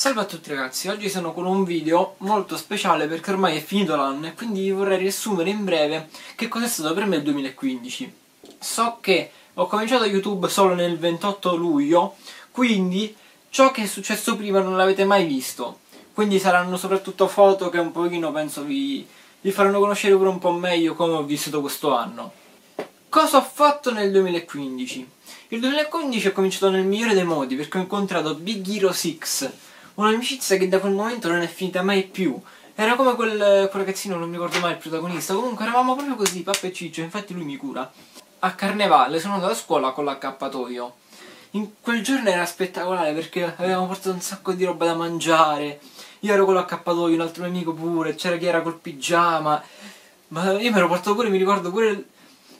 Salve a tutti ragazzi, oggi sono con un video molto speciale perché ormai è finito l'anno e quindi vorrei riassumere in breve che cosa è stato per me il 2015. So che ho cominciato YouTube solo nel 28 luglio, quindi ciò che è successo prima non l'avete mai visto. Quindi saranno soprattutto foto che un pochino penso vi, vi faranno conoscere pure un po' meglio come ho vissuto questo anno. Cosa ho fatto nel 2015? Il 2015 ho cominciato nel migliore dei modi perché ho incontrato Big Hero 6 Un'amicizia che da quel momento non è finita mai più. Era come quel, quel ragazzino, non mi ricordo mai il protagonista. Comunque eravamo proprio così, pappa e ciccio, infatti lui mi cura. A Carnevale sono andato a scuola con l'accappatoio. In quel giorno era spettacolare perché avevamo portato un sacco di roba da mangiare. Io ero con l'accappatoio, un altro mio amico pure, c'era chi era col pigiama. Ma io mi ero portato pure, mi ricordo pure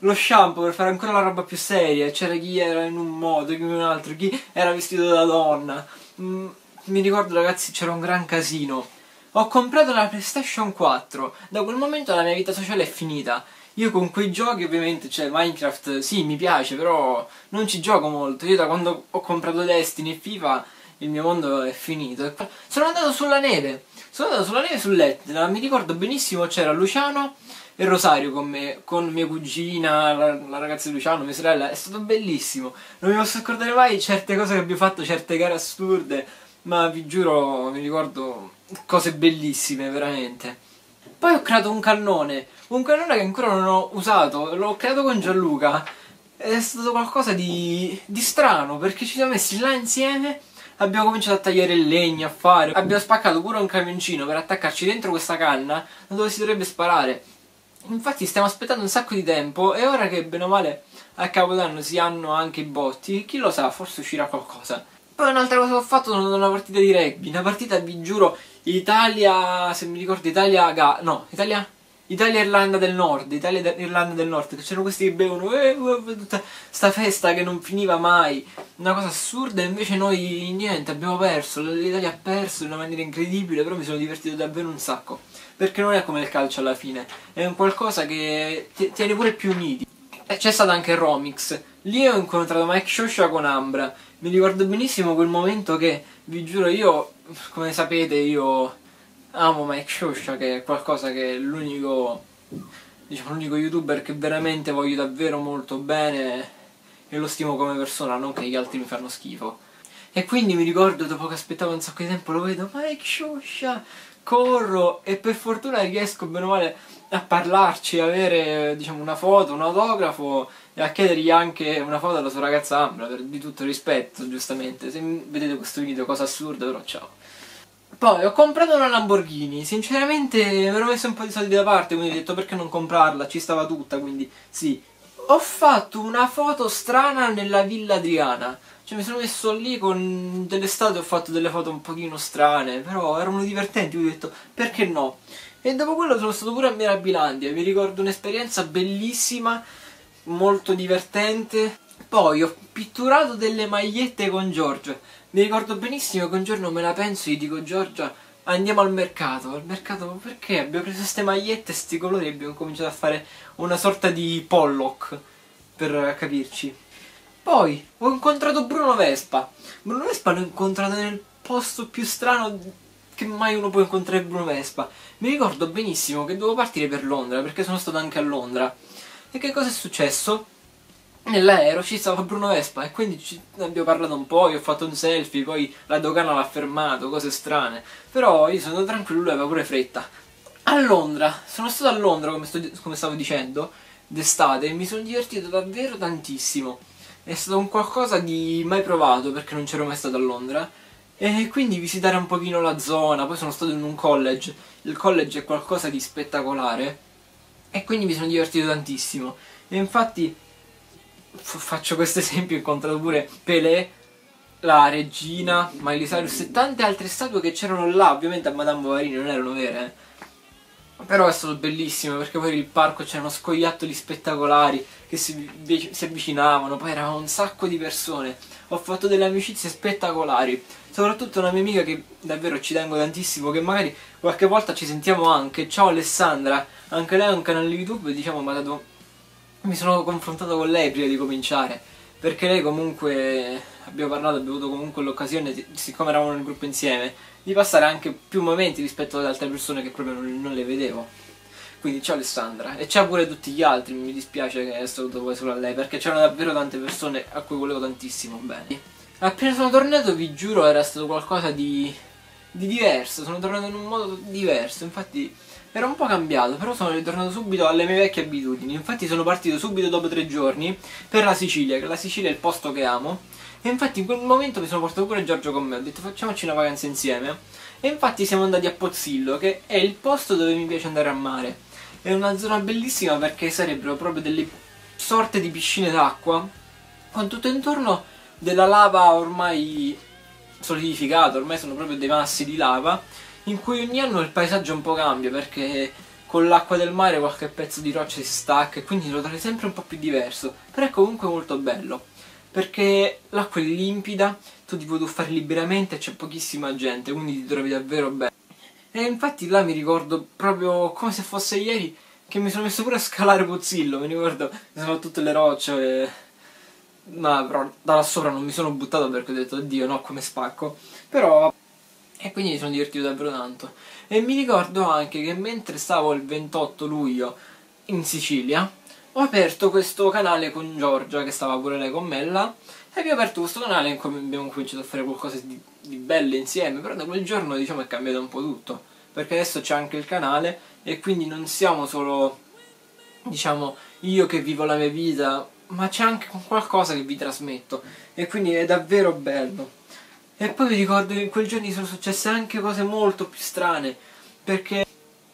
lo shampoo per fare ancora la roba più seria. C'era chi era in un modo, chi in un altro, chi era vestito da donna. Mm, mi ricordo ragazzi c'era un gran casino. Ho comprato la PlayStation 4, da quel momento la mia vita sociale è finita. Io con quei giochi ovviamente, cioè Minecraft sì mi piace, però non ci gioco molto. Io da quando ho comprato Destiny e FIFA il mio mondo è finito. Sono andato sulla neve, sono andato sulla neve sull'Etna, mi ricordo benissimo c'era Luciano e Rosario con me, con mia cugina, la, la, ragazza di Luciano, mia sorella, è stato bellissimo. Non mi posso scordare mai certe cose che abbiamo fatto, certe gare assurde ma vi giuro mi ricordo cose bellissime veramente. Poi ho creato un cannone un cannone che ancora non ho usato l'ho creato con Gianluca. È stato qualcosa di, di strano perché ci siamo messi là insieme abbiamo cominciato a tagliare il legno, a fare abbiamo spaccato pure un camioncino per attaccarci dentro questa canna dove si dovrebbe sparare. Infatti stiamo aspettando un sacco di tempo e ora che bene o male a Capodanno si hanno anche i botti chi lo sa forse uscirà qualcosa poi un'altra cosa che ho fatto è una partita di rugby, una partita vi giuro Italia, se mi ricordo Italia, no, Italia Italia-Irlanda del Nord, Italia-Irlanda del Nord, che c'erano questi che bevono eh, eh, tutta sta festa che non finiva mai, una cosa assurda, invece noi niente, abbiamo perso, l'Italia ha perso in una maniera incredibile, però mi sono divertito davvero un sacco, perché non è come il calcio alla fine, è un qualcosa che tiene pure più uniti. E c'è stato anche Romix, lì ho incontrato Mike Shosha con Ambra, mi ricordo benissimo quel momento che, vi giuro, io, come sapete, io amo Mike Shosha, che è qualcosa che è l'unico, diciamo, l'unico youtuber che veramente voglio davvero molto bene e lo stimo come persona, non che gli altri mi fanno schifo. E quindi mi ricordo, dopo che aspettavo un sacco di tempo, lo vedo, Mike Shosha, corro e per fortuna riesco bene o male a parlarci, avere diciamo, una foto, un autografo e a chiedergli anche una foto alla sua ragazza Ambra, per, di tutto rispetto, giustamente. Se vedete questo video, cosa assurda, però ciao. Poi ho comprato una Lamborghini, sinceramente mi ero messo un po' di soldi da parte, quindi ho detto perché non comprarla, ci stava tutta, quindi sì. Ho fatto una foto strana nella Villa Adriana, cioè mi sono messo lì con dell'estate ho fatto delle foto un pochino strane, però erano divertenti, quindi ho detto perché no. E dopo quello sono stato pure a Mirabilandia, mi ricordo un'esperienza bellissima, molto divertente. Poi ho pitturato delle magliette con Giorgia. Mi ricordo benissimo che un giorno me la penso e gli dico Giorgia andiamo al mercato. Al mercato perché? Abbiamo preso queste magliette, questi colori e abbiamo cominciato a fare una sorta di pollock, per capirci. Poi ho incontrato Bruno Vespa. Bruno Vespa l'ho incontrato nel posto più strano che mai uno può incontrare Bruno Vespa. Mi ricordo benissimo che dovevo partire per Londra, perché sono stato anche a Londra. E che cosa è successo? Nell'aereo ci stava Bruno Vespa e quindi ci abbiamo parlato un po', io ho fatto un selfie, poi la dogana l'ha fermato, cose strane. Però io sono tranquillo, lui aveva pure fretta. A Londra, sono stato a Londra come, sto, come stavo dicendo, d'estate, e mi sono divertito davvero tantissimo. È stato un qualcosa di mai provato perché non c'ero mai stato a Londra e quindi visitare un pochino la zona, poi sono stato in un college, il college è qualcosa di spettacolare e quindi mi sono divertito tantissimo. E infatti faccio questo esempio, ho incontrato pure Pelé, la regina, Miley Cyrus e tante altre statue che c'erano là, ovviamente a Madame Bovary non erano vere, eh. Però è stato bellissimo perché poi nel parco c'erano scoiattoli spettacolari che si, si, avvicinavano, poi erano un sacco di persone. Ho fatto delle amicizie spettacolari. Soprattutto una mia amica che davvero ci tengo tantissimo, che magari qualche volta ci sentiamo anche. Ciao Alessandra, anche lei ha un canale YouTube, diciamo, ma mi sono confrontato con lei prima di cominciare. Perché lei comunque abbiamo parlato, abbiamo avuto comunque l'occasione, siccome eravamo nel gruppo insieme, di passare anche più momenti rispetto ad altre persone che proprio non, non le vedevo. Quindi ciao Alessandra e ciao pure tutti gli altri, mi dispiace che è saluto poi solo a lei perché c'erano davvero tante persone a cui volevo tantissimo bene. Appena sono tornato vi giuro era stato qualcosa di, di diverso, sono tornato in un modo diverso, infatti era un po' cambiato, però sono ritornato subito alle mie vecchie abitudini. Infatti sono partito subito dopo tre giorni per la Sicilia, che la Sicilia è il posto che amo. E infatti in quel momento mi sono portato pure Giorgio con me, ho detto facciamoci una vacanza insieme. E infatti siamo andati a Pozzillo, che è il posto dove mi piace andare a mare. È una zona bellissima perché sarebbero proprio delle sorte di piscine d'acqua, con tutto intorno della lava ormai solidificata, ormai sono proprio dei massi di lava in cui ogni anno il paesaggio un po' cambia perché con l'acqua del mare qualche pezzo di roccia si stacca e quindi lo trovi sempre un po' più diverso, però è comunque molto bello perché l'acqua è limpida, tu ti puoi tuffare liberamente e c'è pochissima gente, quindi ti trovi davvero bene. E infatti là mi ricordo proprio come se fosse ieri che mi sono messo pure a scalare Pozzillo, mi ricordo soprattutto le rocce, e... ma però da là sopra non mi sono buttato perché ho detto oddio no come spacco, però e quindi mi sono divertito davvero tanto. E mi ricordo anche che mentre stavo il 28 luglio in Sicilia, ho aperto questo canale con Giorgia, che stava pure lei con me là, e abbiamo aperto questo canale in cui abbiamo cominciato a fare qualcosa di, di belle insieme, però da quel giorno diciamo è cambiato un po' tutto, perché adesso c'è anche il canale e quindi non siamo solo, diciamo, io che vivo la mia vita, ma c'è anche qualcosa che vi trasmetto, e quindi è davvero bello. E poi mi ricordo che in quei giorni sono successe anche cose molto più strane, perché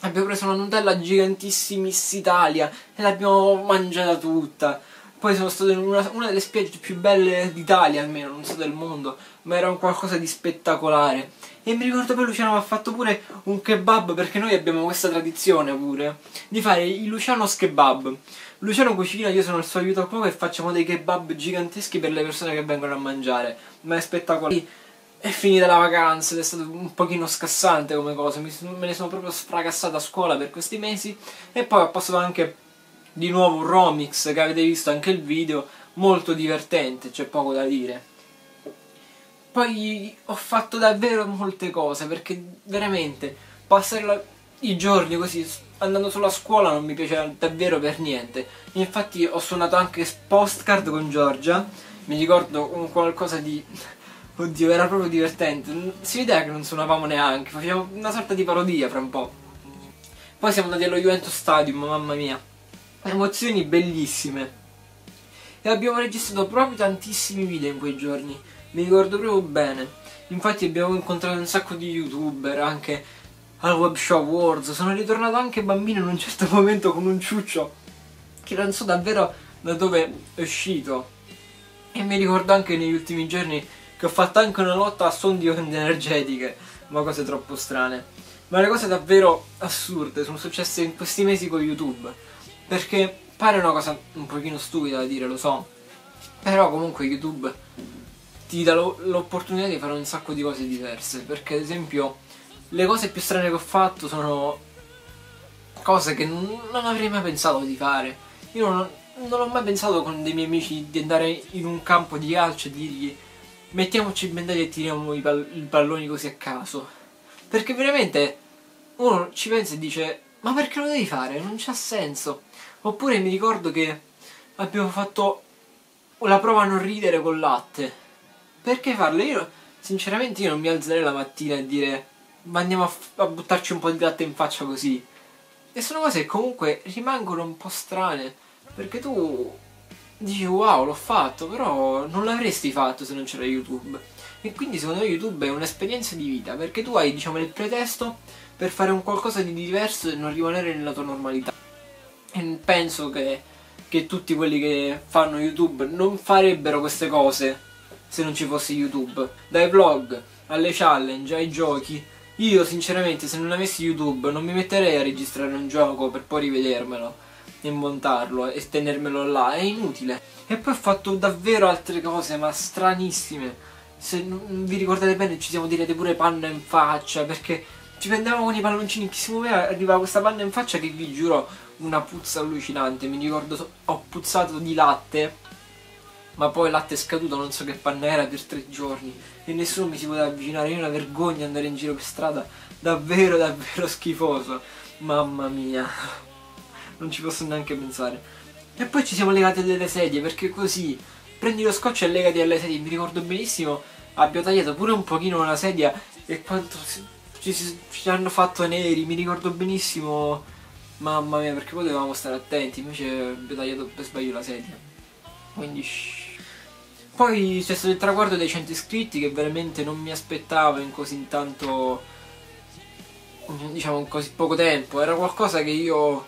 abbiamo preso una Nutella gigantissimis Italia e l'abbiamo mangiata tutta. Poi sono stato in una, una delle spiagge più belle d'Italia, almeno, non so del mondo, ma era un qualcosa di spettacolare. E mi ricordo poi Luciano mi ha fatto pure un kebab, perché noi abbiamo questa tradizione pure, di fare il Luciano kebab. Luciano cucina, io sono il suo aiuto a poco e facciamo dei kebab giganteschi per le persone che vengono a mangiare. Ma è spettacolare è finita la vacanza ed è stato un pochino scassante come cosa, mi, me ne sono proprio sfracassato a scuola per questi mesi e poi ho passato anche di nuovo un Romix che avete visto anche il video, molto divertente, c'è poco da dire. Poi ho fatto davvero molte cose perché veramente passare la, i giorni così andando solo a scuola non mi piaceva davvero per niente. Infatti ho suonato anche postcard con Giorgia, mi ricordo un qualcosa di Oddio, era proprio divertente. Si vedeva che non suonavamo neanche, facevamo una sorta di parodia fra un po'. Poi siamo andati allo Juventus Stadium, mamma mia. Emozioni bellissime. E abbiamo registrato proprio tantissimi video in quei giorni. Mi ricordo proprio bene. Infatti abbiamo incontrato un sacco di youtuber, anche al Web Show Awards. Sono ritornato anche bambino in un certo momento con un ciuccio che non so davvero da dove è uscito. E mi ricordo anche negli ultimi giorni che ho fatto anche una lotta a suon di onde energetiche, ma cose troppo strane. Ma le cose davvero assurde sono successe in questi mesi con YouTube, perché pare una cosa un pochino stupida da dire, lo so, però comunque YouTube ti dà l'opportunità di fare un sacco di cose diverse, perché ad esempio le cose più strane che ho fatto sono cose che non, avrei mai pensato di fare. Io non, non ho mai pensato con dei miei amici di andare in un campo di calcio e dirgli mettiamoci il bendagli e tiriamo i, pal i palloni così a caso. Perché veramente uno ci pensa e dice ma perché lo devi fare? Non c'ha senso. Oppure mi ricordo che abbiamo fatto la prova a non ridere col latte. Perché farlo? Io sinceramente io non mi alzerei la mattina e dire ma andiamo a, a buttarci un po' di latte in faccia così. E sono cose che comunque rimangono un po' strane. Perché tu dici wow l'ho fatto però non l'avresti fatto se non c'era YouTube. E quindi secondo me YouTube è un'esperienza di vita perché tu hai diciamo il pretesto per fare un qualcosa di diverso e non rimanere nella tua normalità. E penso che, che tutti quelli che fanno YouTube non farebbero queste cose se non ci fosse YouTube. Dai vlog alle challenge ai giochi. Io sinceramente se non avessi YouTube non mi metterei a registrare un gioco per poi rivedermelo e montarlo e tenermelo là, è inutile. E poi ho fatto davvero altre cose, ma stranissime. Se non vi ricordate bene ci siamo tirati pure panna in faccia, perché ci prendevamo con i palloncini, chi si muoveva arrivava questa panna in faccia che vi giuro una puzza allucinante. Mi ricordo, ho puzzato di latte ma poi il latte è scaduto, non so che panna era per tre giorni e nessuno mi si poteva avvicinare, io una vergogna andare in giro per strada, davvero davvero schifoso, mamma mia, non ci posso neanche pensare. E poi ci siamo legati delle sedie perché così prendi lo scotch e legati alle sedie, mi ricordo benissimo, abbia tagliato pure un pochino la sedia e quanto ci, ci, ci hanno fatto neri, mi ricordo benissimo, mamma mia perché potevamo stare attenti, invece abbia tagliato per sbaglio la sedia. Quindi shh. Poi c'è stato il traguardo dei 100 iscritti che veramente non mi aspettavo in così tanto, diciamo in così poco tempo, era qualcosa che io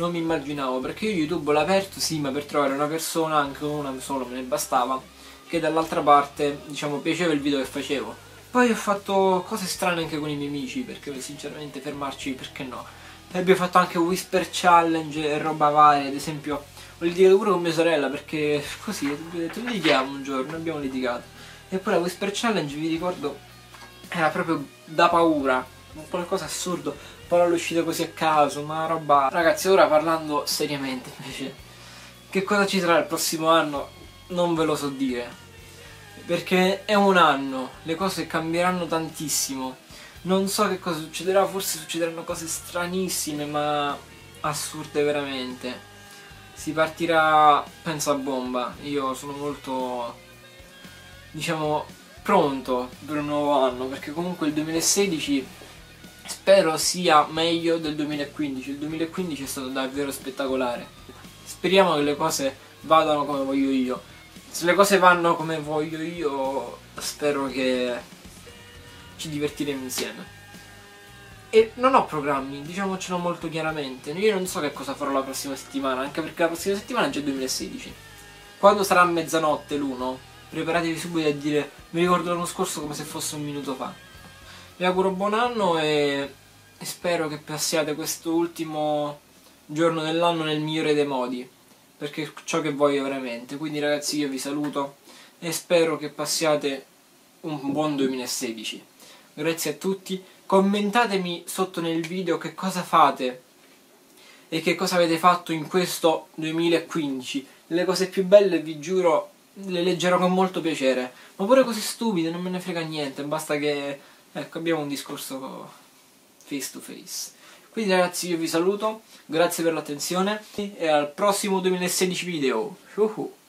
non mi immaginavo, perché io YouTube l'ho aperto sì, ma per trovare una persona, anche una solo me ne bastava, che dall'altra parte, diciamo, piaceva il video che facevo. Poi ho fatto cose strane anche con i miei amici, perché sinceramente fermarci, perché no? E abbiamo fatto anche Whisper Challenge e roba varia, ad esempio ho litigato pure con mia sorella perché così ho detto litighiamo un giorno, abbiamo litigato. E poi la Whisper Challenge vi ricordo era proprio da paura, qualcosa assurdo, parole uscite così a caso, ma roba. Ragazzi, ora parlando seriamente invece, che cosa ci sarà il prossimo anno? Non ve lo so dire. Perché è un anno, le cose cambieranno tantissimo. Non so che cosa succederà, forse succederanno cose stranissime, ma assurde veramente si partirà, penso a bomba. Io sono molto, diciamo, pronto per un nuovo anno, perché comunque il 2016 spero sia meglio del 2015. Il 2015 è stato davvero spettacolare. Speriamo che le cose vadano come voglio io. Se le cose vanno come voglio io, spero che ci divertiremo insieme. E non ho programmi, diciamocelo molto chiaramente. Io non so che cosa farò la prossima settimana, anche perché la prossima settimana è già 2016. Quando sarà mezzanotte l'uno, preparatevi subito a dire mi ricordo l'anno scorso come se fosse un minuto fa. Vi auguro buon anno e, spero che passiate questo ultimo giorno dell'anno nel migliore dei modi, perché è ciò che voglio veramente. Quindi ragazzi io vi saluto e spero che passiate un buon 2016. Grazie a tutti commentatemi sotto nel video che cosa fate e che cosa avete fatto in questo 2015 le cose più belle vi giuro le leggerò con molto piacere ma pure cose stupide non me ne frega niente basta che ecco abbiamo un discorso face to face quindi ragazzi io vi saluto grazie per l'attenzione e al prossimo 2016 video uh -huh.